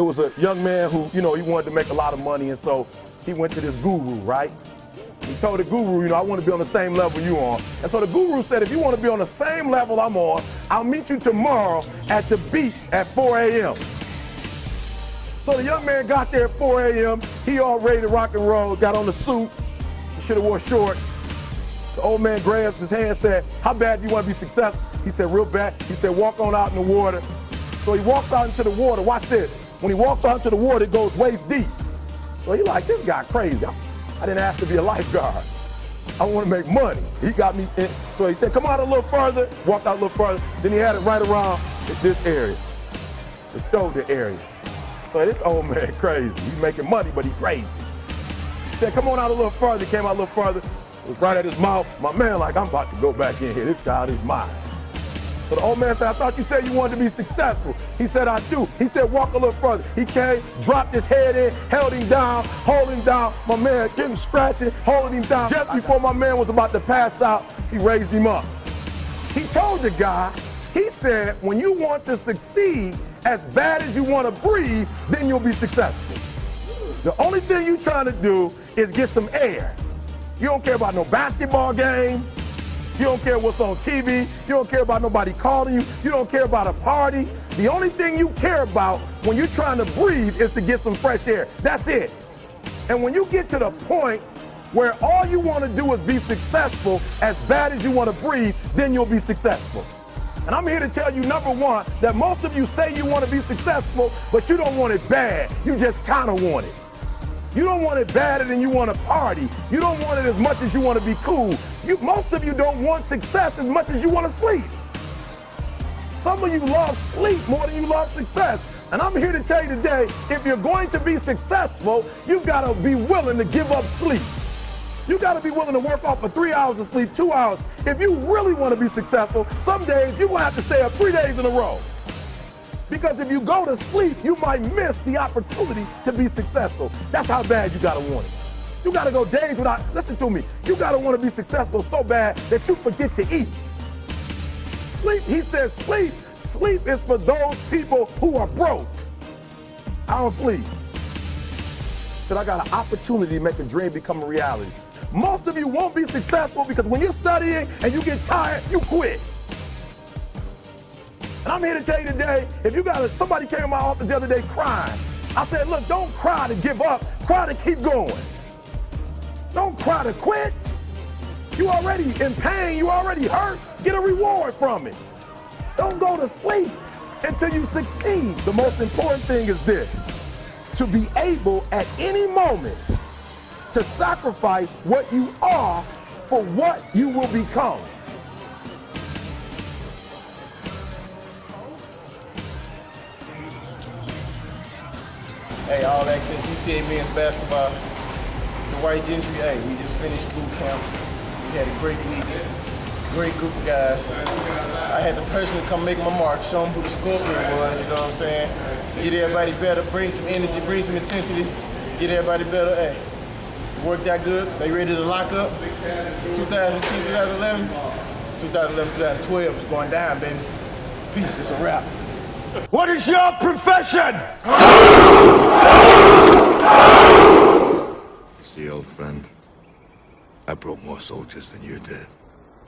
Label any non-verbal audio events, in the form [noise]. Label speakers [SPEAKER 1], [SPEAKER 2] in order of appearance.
[SPEAKER 1] it was a young man who, you know, he wanted to make a lot of money, and so he went to this guru, right? He told the guru, you know, I want to be on the same level you on. And so the guru said, if you want to be on the same level I'm on, I'll meet you tomorrow at the beach at 4 a.m. So the young man got there at 4 a.m. He all ready to rock and roll, got on the suit. Should have wore shorts. The old man grabs his hand and said, how bad do you want to be successful? He said, real bad. He said, walk on out in the water. So he walks out into the water. Watch this. When he walks out into the water, it goes waist deep. So he like, this guy crazy. I, I didn't ask to be a lifeguard. I want to make money. He got me in. So he said, come out a little further, walked out a little further. Then he had it right around this area, the shoulder area. So this old man [laughs] crazy. He's making money, but he crazy. He said, come on out a little further. He came out a little further. It was right at his mouth. My man like, I'm about to go back in here. This guy is mine. So the old man said, I thought you said you wanted to be successful. He said, I do. He said, walk a little further. He came, dropped his head in, held him down, holding him down. My man getting scratching, holding him down. Just before my man was about to pass out, he raised him up. He told the guy, he said, when you want to succeed as bad as you want to breathe, then you'll be successful. The only thing you're trying to do is get some air. You don't care about no basketball game. You don't care what's on TV. You don't care about nobody calling you. You don't care about a party. The only thing you care about when you're trying to breathe is to get some fresh air. That's it. And when you get to the point where all you want to do is be successful as bad as you want to breathe, then you'll be successful. And I'm here to tell you, number one, that most of you say you want to be successful, but you don't want it bad. You just kind of want it. You don't want it badder than you want to party. You don't want it as much as you want to be cool. You, most of you don't want success as much as you want to sleep. Some of you love sleep more than you love success. And I'm here to tell you today, if you're going to be successful, you've got to be willing to give up sleep. You got to be willing to work off for three hours of sleep, two hours. If you really want to be successful, some days you're to have to stay up three days in a row. Because if you go to sleep, you might miss the opportunity to be successful. That's how bad you gotta want it. You gotta go days without, listen to me, you gotta wanna be successful so bad that you forget to eat. Sleep, he says sleep. Sleep is for those people who are broke. I don't sleep. Said I got an opportunity to make a dream become a reality. Most of you won't be successful because when you're studying and you get tired, you quit. I'm here to tell you today, if you got a, somebody came in my office the other day crying. I said, look, don't cry to give up, cry to keep going. Don't cry to quit. You already in pain, you already hurt. Get a reward from it. Don't go to sleep until you succeed. The most important thing is this, to be able at any moment to sacrifice what you are for what you will become.
[SPEAKER 2] Hey, all access UTA men's basketball. The White Gentry, hey, we just finished boot camp. We had a great weekend. Great group of guys. I had to personally come make my mark, show them who the scorpion was, you know what I'm saying? Get everybody better, bring some energy, bring some intensity, get everybody better. Hey, worked out good. They ready to lock up. 2010, 2011, 2011, 2012 is going down, baby. Peace, it's a wrap.
[SPEAKER 3] What is your profession?
[SPEAKER 4] See, old friend, I brought more soldiers than you did.